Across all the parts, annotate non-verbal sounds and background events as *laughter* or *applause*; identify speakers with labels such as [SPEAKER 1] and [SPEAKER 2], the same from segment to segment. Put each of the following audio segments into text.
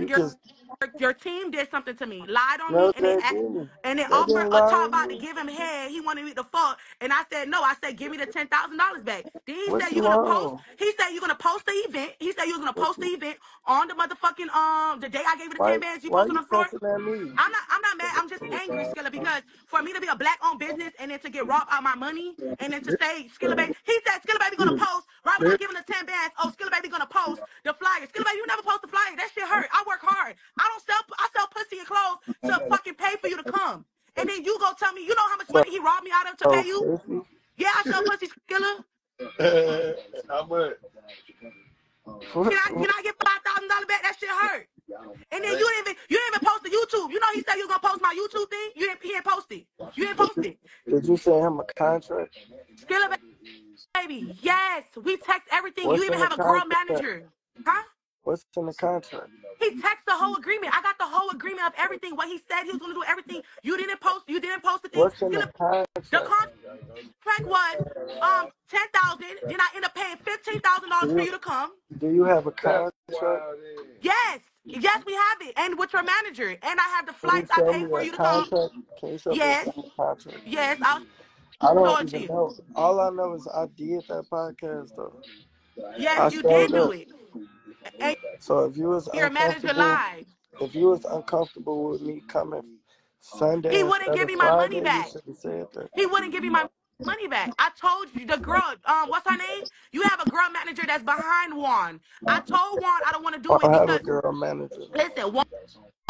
[SPEAKER 1] You
[SPEAKER 2] your
[SPEAKER 1] just
[SPEAKER 2] your team did something to me, lied on
[SPEAKER 1] no,
[SPEAKER 2] me, and then
[SPEAKER 1] they
[SPEAKER 2] and
[SPEAKER 1] They
[SPEAKER 2] offered a talk about to give him head. He wanted me to fuck, and I said no. I said give me the ten thousand dollars back. Then he
[SPEAKER 1] What
[SPEAKER 2] said
[SPEAKER 1] you
[SPEAKER 2] you're gonna post. He said you're gonna post the event. He said you was gonna post the
[SPEAKER 1] you,
[SPEAKER 2] event on the motherfucking um the day I gave you the
[SPEAKER 1] why
[SPEAKER 2] ten bands. You posted on the floor.
[SPEAKER 1] cussing at me?
[SPEAKER 2] I'm not I'm not mad. I'm just angry, Skilla, because for me to be a black owned business and then to get robbed out my money and then to say Skilla Baby, he said Skilla Baby gonna post right when I give him the 10 bands. Oh, Skilla Baby gonna post the flyer. Skilla Baby, you never post the flyer. That shit hurt. I work hard. I don't sell I sell pussy and clothes to fucking pay for you to come. And then you go tell me, you know how much
[SPEAKER 1] So,
[SPEAKER 2] money he robbed me out of to
[SPEAKER 1] so
[SPEAKER 2] pay you?
[SPEAKER 1] pussy.
[SPEAKER 2] Yeah, I sell pussy, Skilla.
[SPEAKER 3] How much?
[SPEAKER 2] Can I can I get five thousand dollars back? That shit hurt. And then you didn't even you didn't even post the YouTube. You know he said you was gonna post my YouTube thing. You didn't he didn't post it. You didn't post it.
[SPEAKER 1] Did you send him a contract?
[SPEAKER 2] Skilla baby, yes. We text everything.
[SPEAKER 1] What's
[SPEAKER 2] You even have a girl manager. Huh?
[SPEAKER 1] What's in the contract?
[SPEAKER 2] He texted the whole agreement. I got the whole agreement of everything. What he said he was gonna do everything. You didn't post you didn't post the thing.
[SPEAKER 1] What's in the
[SPEAKER 2] Skilla, the
[SPEAKER 1] contract?
[SPEAKER 2] contract was um ten thousand. Then I end up paying fifteen thousand dollars for
[SPEAKER 1] you
[SPEAKER 2] you to come.
[SPEAKER 1] do you have a contract?
[SPEAKER 2] Yes. Yes, we have it. And with your manager. And I have the flights I
[SPEAKER 1] paid
[SPEAKER 2] for you to come.
[SPEAKER 1] contract? You a
[SPEAKER 2] Yes.
[SPEAKER 1] contract?
[SPEAKER 2] Yes, I'll
[SPEAKER 1] I don't even
[SPEAKER 2] you.
[SPEAKER 1] know. All I know is I did that podcast though. I
[SPEAKER 2] Yes, you
[SPEAKER 1] showed
[SPEAKER 2] did do it. And
[SPEAKER 1] So if you was
[SPEAKER 2] your manager
[SPEAKER 1] uncomfortable,
[SPEAKER 2] lied.
[SPEAKER 1] if you was uncomfortable with me coming Sunday
[SPEAKER 2] He wouldn't give me my money
[SPEAKER 1] Friday, you
[SPEAKER 2] back.
[SPEAKER 1] should have said that.
[SPEAKER 2] He wouldn't give me my money back. I told you the girl, um, what's her name? You have a girl manager that's behind Juan. I told Juan I don't want to do
[SPEAKER 1] I
[SPEAKER 2] it
[SPEAKER 1] don't have a girl manager.
[SPEAKER 2] listen, Juan,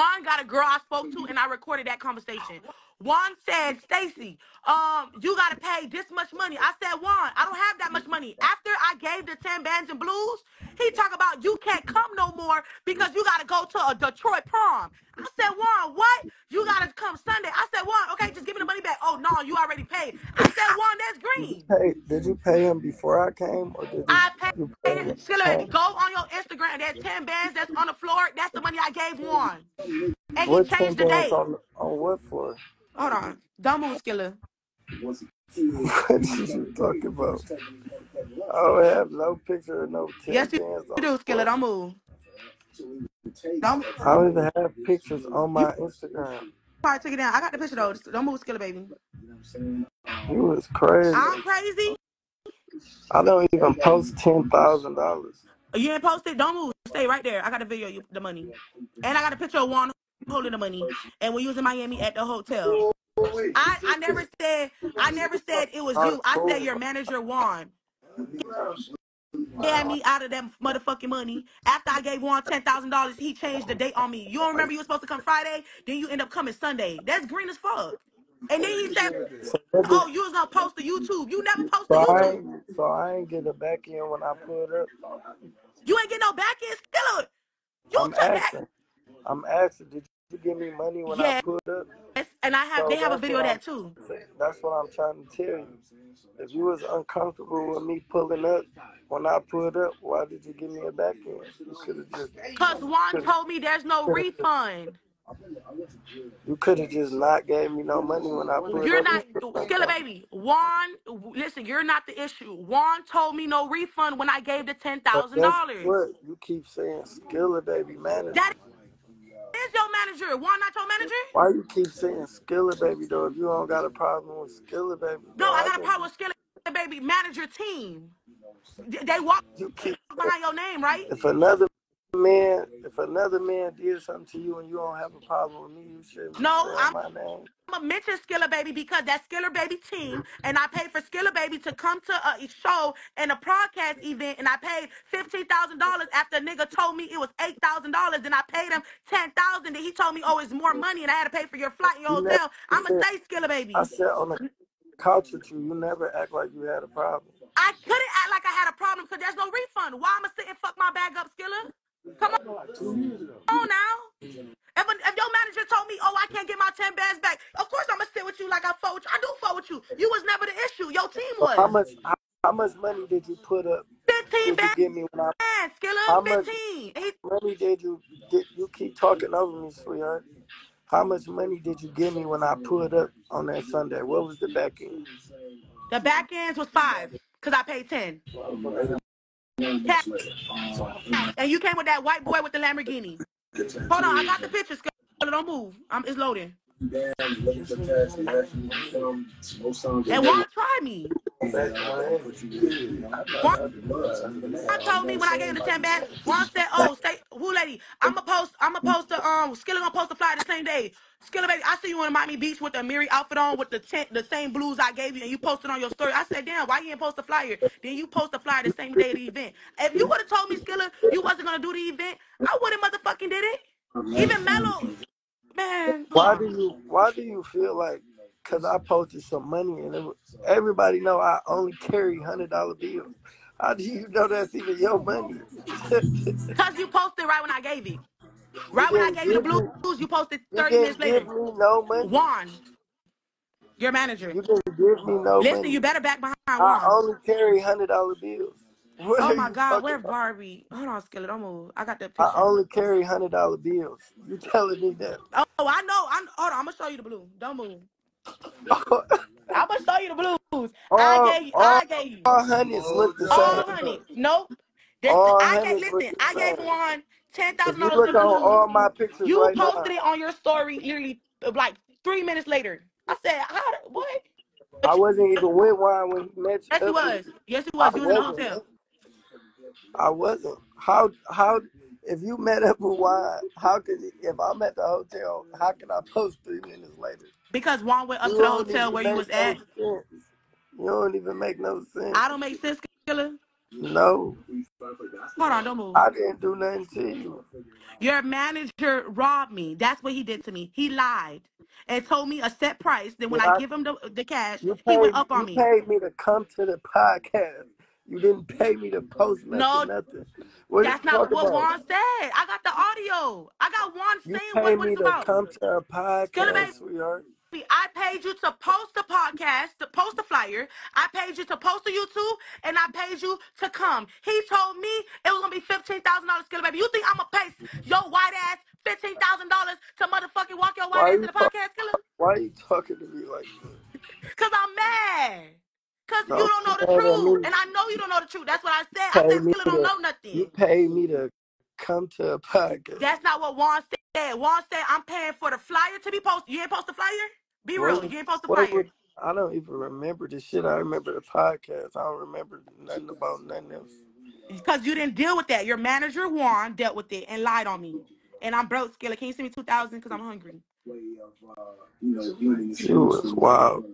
[SPEAKER 2] Juan got a girl I spoke to and I recorded that conversation. Juan said, Stacy, um, you gotta pay this much money. I said, Juan, I don't have that much money. After I gave the 10 bands and blues, he talk about you can't come no more because you gotta go to a Detroit prom. I said, Juan, what? You gotta come Sunday. I said, Juan, okay, just give me the money back. Oh no, you already paid. I said, Juan, that's
[SPEAKER 1] Did you
[SPEAKER 2] green.
[SPEAKER 1] pay? Did you pay him before I came, or did you,
[SPEAKER 2] I paid
[SPEAKER 1] you pay him?
[SPEAKER 2] it. Skilla, baby,
[SPEAKER 1] Came?
[SPEAKER 2] go on your That 10 bands that's on the floor, that's the money I gave Juan. And he
[SPEAKER 1] What
[SPEAKER 2] changed the date.
[SPEAKER 1] on on what floor?
[SPEAKER 2] Hold on. Don't move, Skilla. *laughs*
[SPEAKER 1] What you talking about? I don't have no picture of no ten
[SPEAKER 2] Yes, you do, Skilla. Don't move. Don't
[SPEAKER 1] I don't even have pictures on
[SPEAKER 2] you
[SPEAKER 1] my Instagram.
[SPEAKER 2] probably took it down. I got the picture though. Don't move, Skilla, baby.
[SPEAKER 1] You was crazy.
[SPEAKER 2] I'm crazy.
[SPEAKER 1] I don't even post ten thousand dollars.
[SPEAKER 2] You ain't posted. Don't move. Stay right there. I got a video of you the money, and I got a picture of Juan holding the money. And we was in Miami at the hotel. I I never said I never said it was you. I said your manager Juan. had me out of that motherfucking money. After I gave Juan ten thousand dollars, he changed the date on me. You don't remember you were supposed to come Friday, then you end up coming Sunday. That's green as fuck. And then he said,
[SPEAKER 1] So, what did-
[SPEAKER 2] "Oh, you was gonna post the YouTube. You never posted
[SPEAKER 1] so I
[SPEAKER 2] YouTube.
[SPEAKER 1] ain't, so I ain't get it back in when I put up.
[SPEAKER 2] You ain't get no back end. Still, you
[SPEAKER 1] I'm
[SPEAKER 2] took that.
[SPEAKER 1] asking. I'm asking. Did you give me money when I
[SPEAKER 2] Yes,
[SPEAKER 1] put up?
[SPEAKER 2] and I have.
[SPEAKER 1] So
[SPEAKER 2] They have a
[SPEAKER 1] that's
[SPEAKER 2] video
[SPEAKER 1] what
[SPEAKER 2] of
[SPEAKER 1] I'm
[SPEAKER 2] that too.
[SPEAKER 1] That's what I'm trying to tell you. If you was uncomfortable with me pulling up when I pulled up, why did you give me a back end? You could have just
[SPEAKER 2] Cause Juan told me there's no refund.
[SPEAKER 1] You could have just not gave me no money when I pulled
[SPEAKER 2] You're
[SPEAKER 1] up.
[SPEAKER 2] not Skilla baby. Juan, listen, you're not the issue. Juan told me no refund when I gave the ten
[SPEAKER 1] But
[SPEAKER 2] thousand
[SPEAKER 1] guess
[SPEAKER 2] dollars.
[SPEAKER 1] what? You keep saying Skilla baby manager.
[SPEAKER 2] That is your manager. Juan not your manager?
[SPEAKER 1] Why you keep saying Skilla baby though? If you don't got a problem with Skilla baby,
[SPEAKER 2] No,
[SPEAKER 1] bro,
[SPEAKER 2] I got a
[SPEAKER 1] can-
[SPEAKER 2] problem with Skilla baby manager team. They walk
[SPEAKER 1] You keep
[SPEAKER 2] behind your name, right?
[SPEAKER 1] if another man if another man did something to you and you don't have a problem with me, you shouldn't
[SPEAKER 2] No, I'm
[SPEAKER 1] my name.
[SPEAKER 2] I'm gonna mention Skilla Baby because that's Skilla Baby team, and I paid for Skilla Baby to come to a show and a broadcast event, and I paid fifteen thousand dollars after a nigga told me it was eight thousand dollars, and I paid him ten thousand, and he told me, oh, it's more money, and I had to pay for your flight and your
[SPEAKER 1] You
[SPEAKER 2] hotel. I'ma
[SPEAKER 1] said
[SPEAKER 2] say Skilla Baby.
[SPEAKER 1] I sat on the couch with you. You never act like you had a problem.
[SPEAKER 2] I couldn't act like I had a problem because there's no refund. Why I'ma sit and fuck my bag up, Skilla? On now. If, a, if your manager told me, oh, I can't get my 10 bands back, of course I'm going to sit with you like I fought with you. I do fought with you. You was never the issue. Your team
[SPEAKER 1] So how
[SPEAKER 2] was.
[SPEAKER 1] much how, how much money did you put up?
[SPEAKER 2] 15 bands,
[SPEAKER 1] give me when I
[SPEAKER 2] Skilla.
[SPEAKER 1] how much
[SPEAKER 2] 15. He,
[SPEAKER 1] money did you did you keep talking over me, sweetheart? How much money did you give me when I put up on that Sunday? What was the back end?
[SPEAKER 2] the back ends was five because I paid 10. And you came with that white boy with the Lamborghini. Hold on, I got the picture. Skilla, don't move. I'm, it's loading. And Juan try me.
[SPEAKER 1] Back
[SPEAKER 2] Juan told me when I gave him the 10 bag, Juan said, oh, stay, who lady, I'm gonna post, I'm gonna post the, um, Skilla gonna post the flyer the same day. Skilla baby, I see you in Miami Beach with the Amiri outfit on with the tent, the same blues I gave you and you posted on your story. I said, damn, why you didn't post the flyer? Then you post the flyer the same day of the event. If you would have told me, Skilla, you wasn't gonna do the event, I would have motherfucking did it. Even Mellow, man.
[SPEAKER 1] Why do you why do you feel like cause I posted some money and it was, everybody know I only carry hundred dollar bills. How do you know that's even your money? *laughs*
[SPEAKER 2] Cause you posted right when I gave it. Right when I gave you the
[SPEAKER 1] give me
[SPEAKER 2] you posted 30 minutes later.
[SPEAKER 1] give me no money.
[SPEAKER 2] Juan, your manager.
[SPEAKER 1] You didn't give me no
[SPEAKER 2] Listen,
[SPEAKER 1] money.
[SPEAKER 2] you better back behind Juan.
[SPEAKER 1] I only carry hundred dollar bills. *laughs* What
[SPEAKER 2] Oh my God, where
[SPEAKER 1] about?
[SPEAKER 2] Barbie? Hold on, Skillet, don't move. I got the
[SPEAKER 1] I only carry hundred dollar bills. You telling me that?
[SPEAKER 2] Oh, I know. I hold on. I'm gonna show you the blue. Don't move. *laughs* I'm gonna show you the blues. I gave you.
[SPEAKER 1] all
[SPEAKER 2] I gave you
[SPEAKER 1] all hundreds look the
[SPEAKER 2] all
[SPEAKER 1] same.
[SPEAKER 2] hundred. Nope.
[SPEAKER 1] All
[SPEAKER 2] I gave.
[SPEAKER 1] hundreds look
[SPEAKER 2] Listen,
[SPEAKER 1] the
[SPEAKER 2] I gave
[SPEAKER 1] same.
[SPEAKER 2] one ten
[SPEAKER 1] If
[SPEAKER 2] thousand
[SPEAKER 1] you
[SPEAKER 2] dollars
[SPEAKER 1] look on
[SPEAKER 2] blues.
[SPEAKER 1] all my pictures
[SPEAKER 2] You
[SPEAKER 1] right now,
[SPEAKER 2] posted it on your story literally uh, like three minutes later. I said, how? the- What?
[SPEAKER 1] I wasn't even with Juan when he met
[SPEAKER 2] Yes, he
[SPEAKER 1] up with
[SPEAKER 2] was.
[SPEAKER 1] you.
[SPEAKER 2] Yes, he
[SPEAKER 1] I
[SPEAKER 2] was. You was in the
[SPEAKER 1] wasn't.
[SPEAKER 2] hotel
[SPEAKER 1] I wasn't. How how if you met up with Juan, how could if I'm at the hotel, how can I post three minutes later?
[SPEAKER 2] because Juan went up
[SPEAKER 1] You
[SPEAKER 2] to the
[SPEAKER 1] don't
[SPEAKER 2] hotel
[SPEAKER 1] even
[SPEAKER 2] where you
[SPEAKER 1] make
[SPEAKER 2] was
[SPEAKER 1] no
[SPEAKER 2] at.
[SPEAKER 1] sense. You don't even make no sense.
[SPEAKER 2] I don't make sense, killer.
[SPEAKER 1] No,
[SPEAKER 2] Hold on, don't move.
[SPEAKER 1] I didn't do nothing to you.
[SPEAKER 2] Your manager robbed me. That's what he did to me. He lied and told me a set price. Then when
[SPEAKER 1] Did
[SPEAKER 2] I
[SPEAKER 1] I?
[SPEAKER 2] give him the, the cash,
[SPEAKER 1] You
[SPEAKER 2] he went
[SPEAKER 1] paid
[SPEAKER 2] up on
[SPEAKER 1] you
[SPEAKER 2] me.
[SPEAKER 1] paid me to come to the podcast. You didn't pay me to post
[SPEAKER 2] No,
[SPEAKER 1] nothing, nothing. What
[SPEAKER 2] that's not what
[SPEAKER 1] about?
[SPEAKER 2] Juan said. I got the audio. I got Juan
[SPEAKER 1] You
[SPEAKER 2] saying
[SPEAKER 1] paid
[SPEAKER 2] what, what
[SPEAKER 1] me to come to a podcast, sweetheart.
[SPEAKER 2] baby, I paid you to post the podcast, to post the flyer. I paid you to post the YouTube, and I paid you to come. He told me it was gonna be fifteen thousand dollars, Skilla baby. You think I'm gonna pay your white ass fifteen thousand dollars to motherfucking walk your white
[SPEAKER 1] Why
[SPEAKER 2] ass
[SPEAKER 1] you
[SPEAKER 2] to the podcast, Skilla?
[SPEAKER 1] Why are you talking to me like that? *laughs*
[SPEAKER 2] Cause I'm mad. Cause you
[SPEAKER 1] Don't
[SPEAKER 2] don't know
[SPEAKER 1] be
[SPEAKER 2] the truth. And I know you don't know the truth. That's what I said. I said
[SPEAKER 1] me
[SPEAKER 2] Skilla don't know nothing.
[SPEAKER 1] you pay me to come to a podcast.
[SPEAKER 2] That's not what Juan said. Juan said I'm paying for the flyer to be posted. You ain't post the flyer? Be
[SPEAKER 1] What
[SPEAKER 2] real. You ain't post the flyer.
[SPEAKER 1] I don't even remember the shit. I remember the podcast. I don't remember nothing about nothing else.
[SPEAKER 2] Because you didn't deal with that. Your manager Juan dealt with it and lied on me. And I'm broke, Skilla. Can you send me two thousand? Cause I'm hungry.
[SPEAKER 1] You was wild.